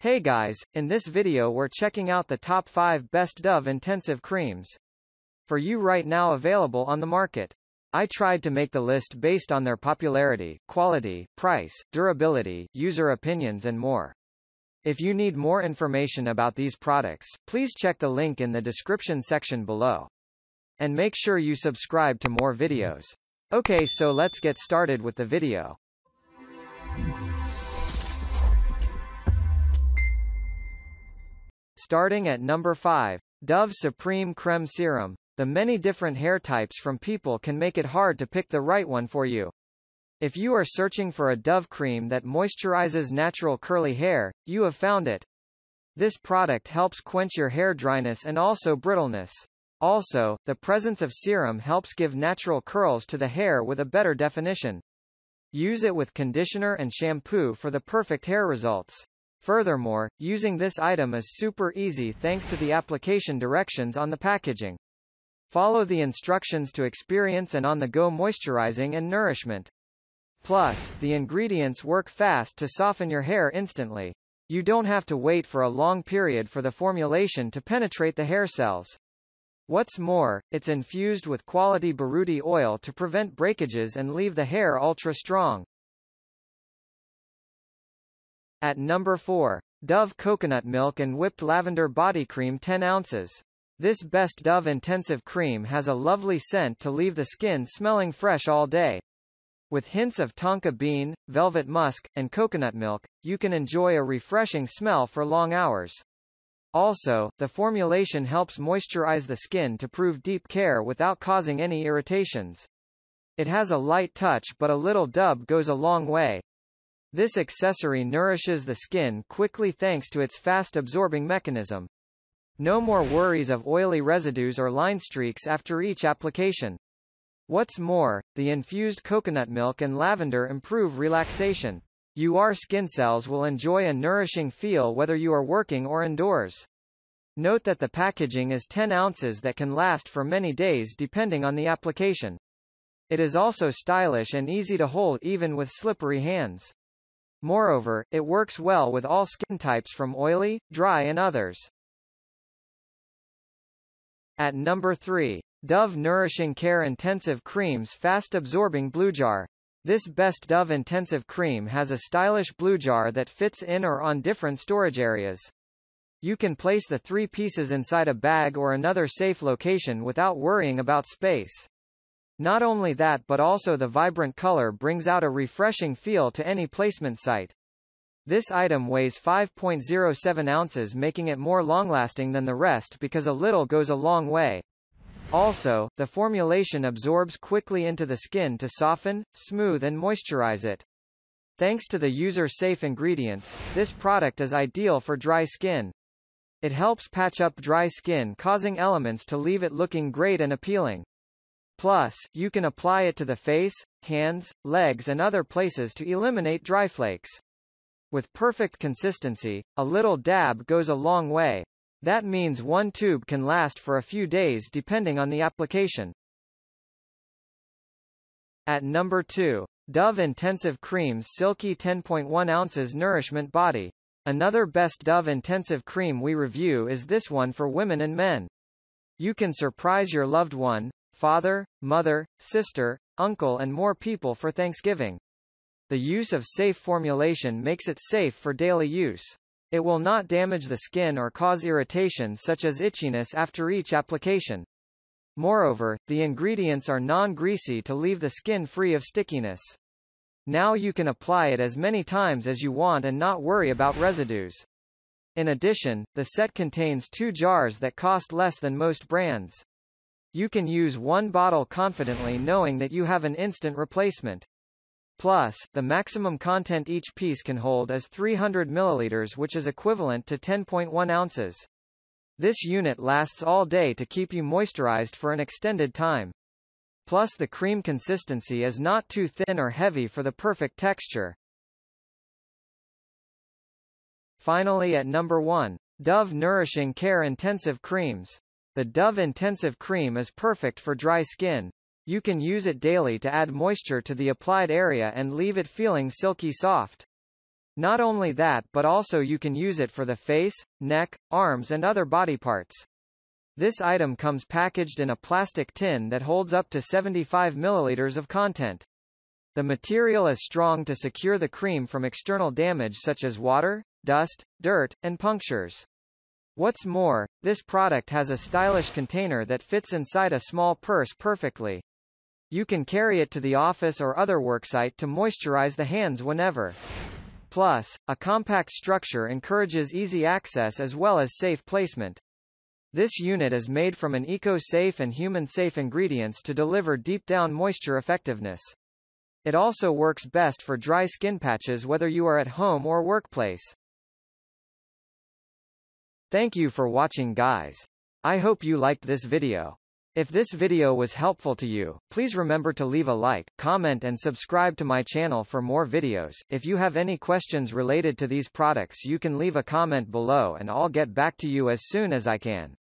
Hey guys, in this video we're checking out the top 5 best Dove intensive creams. For you right now available on the market. I tried to make the list based on their popularity, quality, price, durability, user opinions and more. If you need more information about these products, please check the link in the description section below. And make sure you subscribe to more videos. Okay so let's get started with the video. Starting at number 5. Dove Supreme Creme Serum. The many different hair types from people can make it hard to pick the right one for you. If you are searching for a Dove cream that moisturizes natural curly hair, you have found it. This product helps quench your hair dryness and also brittleness. Also, the presence of serum helps give natural curls to the hair with a better definition. Use it with conditioner and shampoo for the perfect hair results. Furthermore, using this item is super easy thanks to the application directions on the packaging. Follow the instructions to experience an on-the-go moisturizing and nourishment. Plus, the ingredients work fast to soften your hair instantly. You don't have to wait for a long period for the formulation to penetrate the hair cells. What's more, it's infused with quality Baruti oil to prevent breakages and leave the hair ultra strong. At number 4. Dove Coconut Milk and Whipped Lavender Body Cream 10 ounces. This Best Dove Intensive Cream has a lovely scent to leave the skin smelling fresh all day. With hints of tonka bean, velvet musk, and coconut milk, you can enjoy a refreshing smell for long hours. Also, the formulation helps moisturize the skin to prove deep care without causing any irritations. It has a light touch but a little dub goes a long way. This accessory nourishes the skin quickly thanks to its fast-absorbing mechanism. No more worries of oily residues or line streaks after each application. What's more, the infused coconut milk and lavender improve relaxation. Your skin cells will enjoy a nourishing feel whether you are working or indoors. Note that the packaging is 10 ounces that can last for many days depending on the application. It is also stylish and easy to hold even with slippery hands. Moreover, it works well with all skin types from oily, dry and others. At number 3. Dove Nourishing Care Intensive Creams Fast Absorbing Blue Jar. This Best Dove Intensive Cream has a stylish blue jar that fits in or on different storage areas. You can place the three pieces inside a bag or another safe location without worrying about space. Not only that but also the vibrant color brings out a refreshing feel to any placement site. This item weighs 5.07 ounces making it more long-lasting than the rest because a little goes a long way. Also, the formulation absorbs quickly into the skin to soften, smooth and moisturize it. Thanks to the user-safe ingredients, this product is ideal for dry skin. It helps patch up dry skin causing elements to leave it looking great and appealing. Plus, you can apply it to the face, hands, legs and other places to eliminate dry flakes. With perfect consistency, a little dab goes a long way. That means one tube can last for a few days depending on the application. At number 2. Dove Intensive Creams Silky 10.1 ounces Nourishment Body. Another best Dove Intensive Cream we review is this one for women and men. You can surprise your loved one, father, mother, sister, uncle and more people for Thanksgiving. The use of safe formulation makes it safe for daily use. It will not damage the skin or cause irritation such as itchiness after each application. Moreover, the ingredients are non-greasy to leave the skin free of stickiness. Now you can apply it as many times as you want and not worry about residues. In addition, the set contains two jars that cost less than most brands. You can use one bottle confidently knowing that you have an instant replacement. Plus, the maximum content each piece can hold is 300 milliliters which is equivalent to 10.1 ounces. This unit lasts all day to keep you moisturized for an extended time. Plus the cream consistency is not too thin or heavy for the perfect texture. Finally at number 1. Dove Nourishing Care Intensive Creams. The Dove Intensive Cream is perfect for dry skin. You can use it daily to add moisture to the applied area and leave it feeling silky soft. Not only that but also you can use it for the face, neck, arms and other body parts. This item comes packaged in a plastic tin that holds up to 75 milliliters of content. The material is strong to secure the cream from external damage such as water, dust, dirt, and punctures. What's more, this product has a stylish container that fits inside a small purse perfectly. You can carry it to the office or other worksite to moisturize the hands whenever. Plus, a compact structure encourages easy access as well as safe placement. This unit is made from an eco-safe and human-safe ingredients to deliver deep-down moisture effectiveness. It also works best for dry skin patches whether you are at home or workplace. Thank you for watching guys. I hope you liked this video. If this video was helpful to you, please remember to leave a like, comment and subscribe to my channel for more videos. If you have any questions related to these products you can leave a comment below and I'll get back to you as soon as I can.